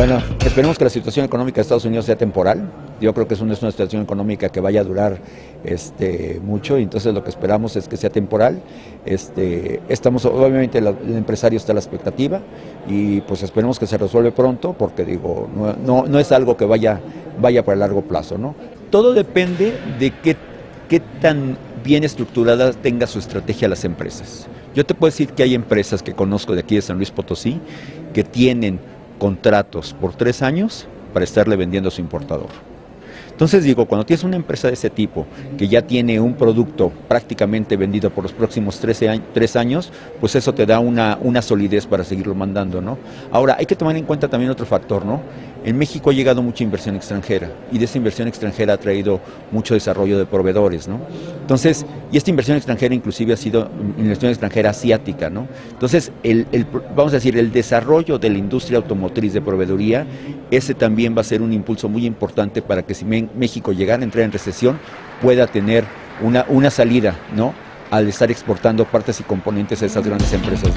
Bueno, esperemos que la situación económica de Estados Unidos sea temporal. Yo creo que es una, situación económica que vaya a durar este, mucho y entonces lo que esperamos es que sea temporal. Este, estamos, obviamente el, el empresario está a la expectativa y pues esperemos que se resuelva pronto porque digo, no, no, no es algo que vaya, vaya para largo plazo. ¿no? Todo depende de qué, qué tan bien estructurada tenga su estrategia las empresas. Yo te puedo decir que hay empresas que conozco de aquí de San Luis Potosí que tienen contratos por tres años para estarle vendiendo a su importador. Entonces digo, cuando tienes una empresa de ese tipo que ya tiene un producto prácticamente vendido por los próximos 13 años, tres años, pues eso te da una, una solidez para seguirlo mandando, ¿no? Ahora, hay que tomar en cuenta también otro factor, ¿no? En México ha llegado mucha inversión extranjera y de esa inversión extranjera ha traído mucho desarrollo de proveedores, ¿no? Entonces, y esta inversión extranjera inclusive ha sido inversión extranjera asiática, ¿no? Entonces, el, vamos a decir, el desarrollo de la industria automotriz de proveeduría, ese también va a ser un impulso muy importante para que si México llegara a entrar en recesión, pueda tener una, una salida, ¿no? Al estar exportando partes y componentes a esas grandes empresas.